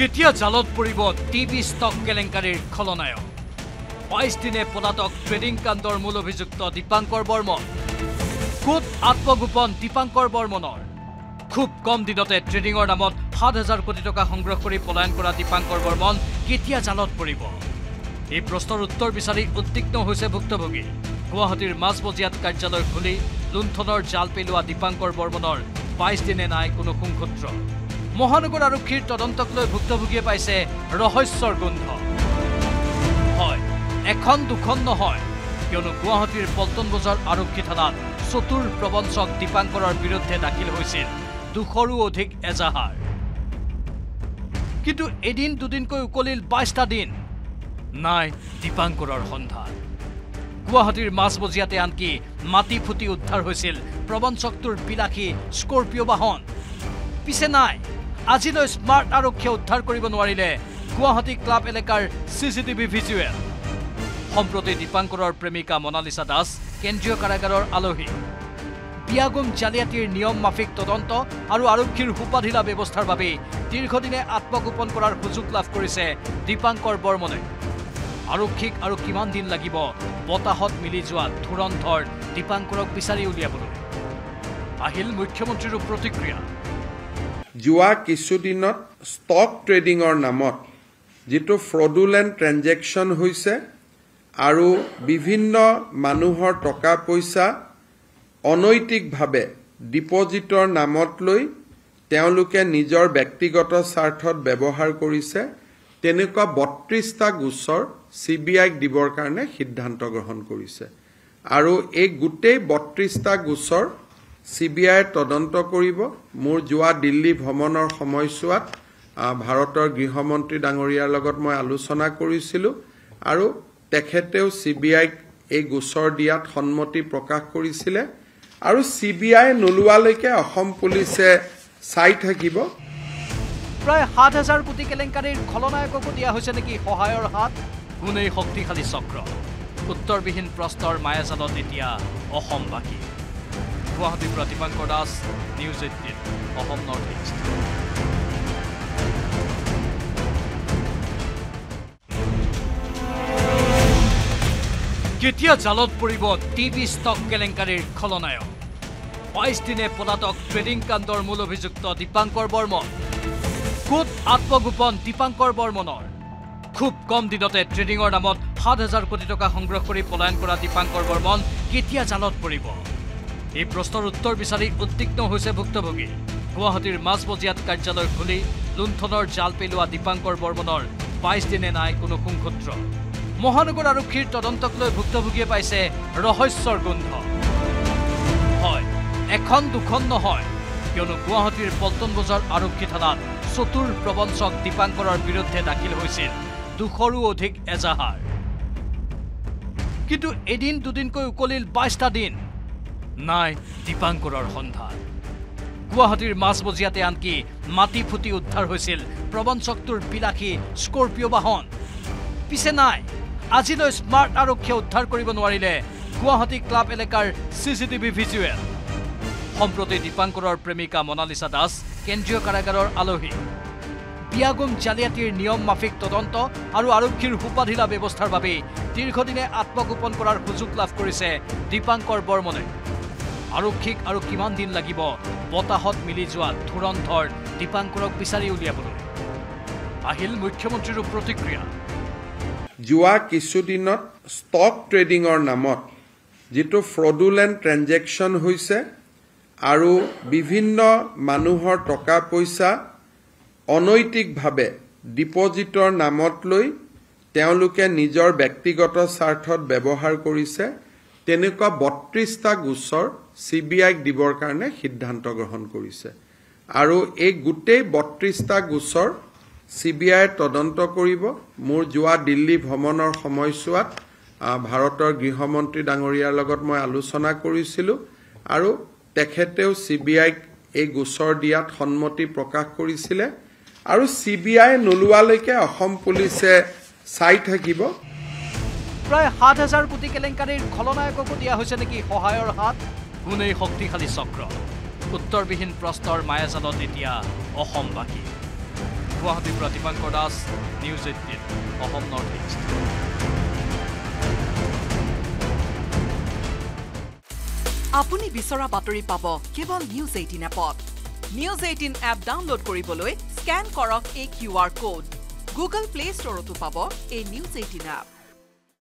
কেতিয়া জালত পৰিব টিভি ষ্টক কেলেংকাৰীৰ খলনায়ক। বাইছ দিনে পলাতক ট্ৰেডিং কাণ্ডৰ মূল অভিযুক্ত দীপাংকৰ বৰ্মন। ক'ত আত্মগোপন দীপাংকৰ বৰ্মনৰ। খুব কম দিনতে ট্ৰেডিঙৰ নামত সাত হাজাৰ কোটি টকা সংগ্ৰহ কৰি পলায়ন কৰা দীপাংকৰ বৰ্মন কেতিয়া জালত পৰিব? এই প্ৰশ্নৰ উত্তৰ বিচাৰি উদ্বিগ্ন হৈছে ভুক্তভোগী। গুৱাহাটীৰ মাজমজিয়াত কাৰ্যালয় খুলি লুণ্ঠনৰ জাল পেলোৱা দীপাংকৰ বৰ্মনৰ বাইছ দিনে নাই কোনো সুংসূত্ৰ মহানগৰ আৰক্ষীৰ তদন্তক লৈ ভুক্তভোগীয়ে পাইছে ৰহস্যৰ গোন্ধ। হয় এখন দুখন নহয় কিয়নো গুৱাহাটীৰ পল্টন বজাৰ আৰক্ষী থানাত চতুৰ প্ৰবঞ্চক দীপাংকৰৰ বিৰুদ্ধে দাখিল হৈছিল দুশৰো অধিক এজাহাৰ। কিন্তু এদিন দুদিনকৈ উকলিল বাইছটা দিন। নাই দীপাংকৰৰ সন্ধান। গুৱাহাটীৰ মাজমজিয়াতে আনকি মাটি ফুটি উদ্ধাৰ হৈছিল প্ৰবঞ্চকটোৰ বিলাসী স্কৰ্পিঅ' বাহন। পিছে নাই আজিলৈ স্মাৰ্ট আৰক্ষীয়ে উদ্ধাৰ কৰিব নোৱাৰিলে গুৱাহাটী ক্লাব এলেকাৰ চি চি টিভি ভিজুৱেল। সম্প্ৰতি দীপাংকৰৰ প্ৰেমিকা মনালিছা দাস কেন্দ্ৰীয় কাৰাগাৰৰ আলহী। বিয়াগুম জালিয়াতিৰ নিয়ম মাফিক তদন্ত আৰু আৰক্ষীৰ সোপাধিলা ব্যৱস্থাৰ বাবেই দীৰ্ঘদিনে আত্মগোপন কৰাৰ সুযোগ লাভ কৰিছে দীপাংকৰ বৰ্মনে। আৰক্ষীক আৰু কিমান দিন লাগিব বতাহত মিলি যোৱা ধুৰন্ধৰ দীপাংকৰক বিচাৰি উলিয়াবলৈ। আহিল মুখ্যমন্ত্ৰীৰো প্ৰতিক্ৰিয়া। যোৱা কিছুদিনত ষ্টক ট্ৰেডিঙৰ নামত যিটো ফ্ৰডুলেণ্ট ট্ৰেঞ্জেকশ্যন হৈছে আৰু বিভিন্ন মানুহৰ টকা পইচা অনৈতিকভাৱে ডিপজিটৰ নামত লৈ তেওঁলোকে নিজৰ ব্যক্তিগত স্বাৰ্থত ব্যৱহাৰ কৰিছে তেনেকুৱা বত্ৰিশটা গোচৰ চি বি আইক দিবৰ কাৰণে সিদ্ধান্ত গ্ৰহণ কৰিছে। আৰু এই গোটেই বত্ৰিশটা গোচৰ চি বি আইয়ে তদন্ত কৰিব। মোৰ যোৱা দিল্লী ভ্ৰমণৰ সময়ছোৱাত ভাৰতৰ গৃহমন্ত্ৰী ডাঙৰীয়াৰ লগত মই আলোচনা কৰিছিলোঁ আৰু তেখেতেও চি বি আইক এই গোচৰ দিয়াত সন্মতি প্ৰকাশ কৰিছিলে। আৰু চি বি আই নোলোৱালৈকে অসম পুলিচে চাই থাকিব। প্ৰায় সাত হাজাৰ কোটি কেলেংকাৰীৰ খলনায়ককো দিয়া হৈছে নেকি সহায়ৰ হাত? কোনেই শক্তিশালী চক্ৰ? উত্তৰবিহীন প্ৰশ্নৰ মায়াজালত এতিয়া অসমবাসী। গুৱাহাটীৰ পৰা Dipankar Das news eighteen Assam north east. কেতিয়া জালত পৰিব টিভি ষ্টক কেলেংকাৰীৰ খলনায়ক? বাইছ দিনে পলাতক ট্ৰেডিং কাণ্ডৰ মূল অভিযুক্ত দীপাংকৰ বৰ্মন। ক'ত আত্মগোপন দীপাংকৰ বৰ্মনৰ? খুব কম দিনতে ট্ৰেডিঙৰ নামত সাত হাজাৰ কোটি টকা সংগ্ৰহ কৰি পলায়ন কৰা দীপাংকৰ বৰ্মন কেতিয়া জালত পৰিব? এই প্ৰশ্নৰ উত্তৰ বিচাৰি উদ্বিগ্ন হৈছে ভুক্তভোগী। গুৱাহাটীৰ মাজমজিয়াত কাৰ্যালয় খুলি লুণ্ঠনৰ জাল পেলোৱা দীপাংকৰ বৰ্মনৰ বাইছ দিনে নাই কোনো সুংসূত্ৰ মহানগৰ আৰক্ষীৰ তদন্তক লৈ ভুক্তভোগীয়ে পাইছে ৰহস্যৰ গোন্ধ। হয় এখন দুখন নহয় কিয়নো গুৱাহাটীৰ পল্টন বজাৰ আৰক্ষী থানাত চতুৰ প্ৰবঞ্চক দীপাংকৰৰ বিৰুদ্ধে দাখিল হৈছিল দুশৰো অধিক এজাহাৰ। কিন্তু এদিন দুদিনকৈ উকলিল বাইছটা দিন। নাই দীপাংকৰৰ সন্ধান। গুৱাহাটীৰ মাজমজিয়াতে আনকি মাটি ফুটি উদ্ধাৰ হৈছিল প্ৰবঞ্চকটোৰ বিলাসী স্কৰ্পিঅ' বাহন। পিছে নাই আজিলৈ স্মাৰ্ট আৰক্ষীয়ে উদ্ধাৰ কৰিব নোৱাৰিলে গুৱাহাটী ক্লাব এলেকাৰ চি চি টিভি ভিজুৱেল। সম্প্ৰতি দীপাংকৰৰ প্ৰেমিকা মনালিছা দাস কেন্দ্ৰীয় কাৰাগাৰৰ আলহী। বিয়াগুম জালিয়াতিৰ নিয়ম মাফিক তদন্ত আৰু আৰক্ষীৰ সোপাধিলা ব্যৱস্থাৰ বাবেই দীৰ্ঘদিনে আত্মগোপন কৰাৰ সুযোগ লাভ কৰিছে দীপাংকৰ বৰ্মনে। আৰক্ষীক আৰু কিমান দিন লাগিব বতাহত মিলি যোৱা ধুৰন্ধৰ দীপাংকৰক বিচাৰি উলিয়াবলৈ? আহিল মুখ্যমন্ত্ৰীৰো প্ৰতিক্ৰিয়া। যোৱা কিছুদিনত ষ্টক ট্ৰেডিঙৰ নামত যিটো ফ্ৰডুলেণ্ট ট্ৰেঞ্জেকশ্যন হৈছে আৰু বিভিন্ন মানুহৰ টকা পইচা অনৈতিকভাৱে ডিপজিটৰ নামত লৈ তেওঁলোকে নিজৰ ব্যক্তিগত স্বাৰ্থত ব্যৱহাৰ কৰিছে তেনেকুৱা বত্ৰিশটা গোচৰ চি বি আইক দিবৰ কাৰণে সিদ্ধান্ত গ্ৰহণ কৰিছে। আৰু এই গোটেই বত্ৰিশটা গোচৰ চি বি আইয়ে তদন্ত কৰিব। মোৰ যোৱা দিল্লী ভ্ৰমণৰ সময়ছোৱাত ভাৰতৰ গৃহমন্ত্ৰী ডাঙৰীয়াৰ লগত মই আলোচনা কৰিছিলোঁ আৰু তেখেতেও চি বি আইক এই গোচৰ দিয়াত সন্মতি প্ৰকাশ কৰিছিলে। আৰু চি বি আই নোলোৱালৈকে অসম পুলিচে চাই থাকিব। প্ৰায় সাত হাজাৰ কোটি কেলেংকাৰীৰ খলনায়ককো দিয়া হৈছে নেকি সহায়ৰ হাত? কোনেই শক্তিশালী চক্ৰ? উত্তৰবিহীন প্ৰশ্নৰ মায়াজালত এতিয়া অসমবাসী গুৱাহাটীৰ পৰা Dipankar Das news eighteen Assam north east. আপুনি বিচৰা বাতৰি পাব কেৱল নিউজ এইটিন এপত। নিউজ এইটিন এপ ডাউনলোড কৰিবলৈ স্কেন কৰক এই Q R code. Google play ষ্টৰতো পাব এই নিউজ এইটিন এপ।